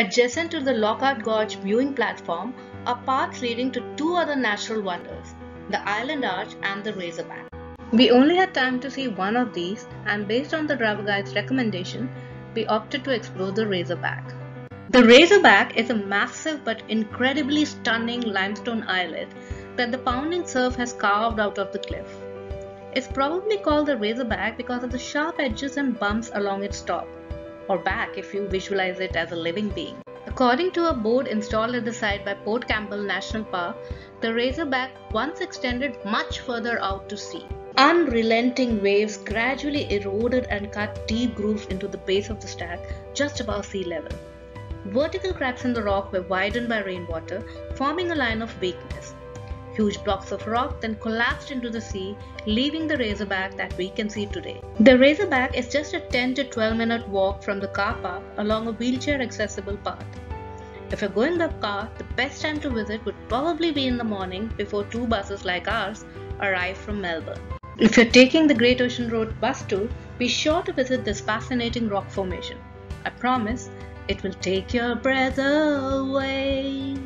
Adjacent to the Loch Ard Gorge viewing platform are paths leading to two other natural wonders, the Island Arch and the Razorback. We only had time to see one of these and based on the driver guide's recommendation, we opted to explore the Razorback. The Razorback is a massive but incredibly stunning limestone islet that the pounding surf has carved out of the cliff. It's probably called the Razorback because of the sharp edges and bumps along its top, or back if you visualize it as a living being. According to a board installed at the site by Port Campbell National Park, the Razorback once extended much further out to sea. Unrelenting waves gradually eroded and cut deep grooves into the base of the stack just above sea level. Vertical cracks in the rock were widened by rainwater, forming a line of weakness. Huge blocks of rock then collapsed into the sea, leaving the Razorback that we can see today. The Razorback is just a 10 to 12 minute walk from the car park along a wheelchair accessible path. If you're going by car, the best time to visit would probably be in the morning before two buses like ours arrive from Melbourne. If you're taking the Great Ocean Road bus tour, be sure to visit this fascinating rock formation. I promise it will take your breath away.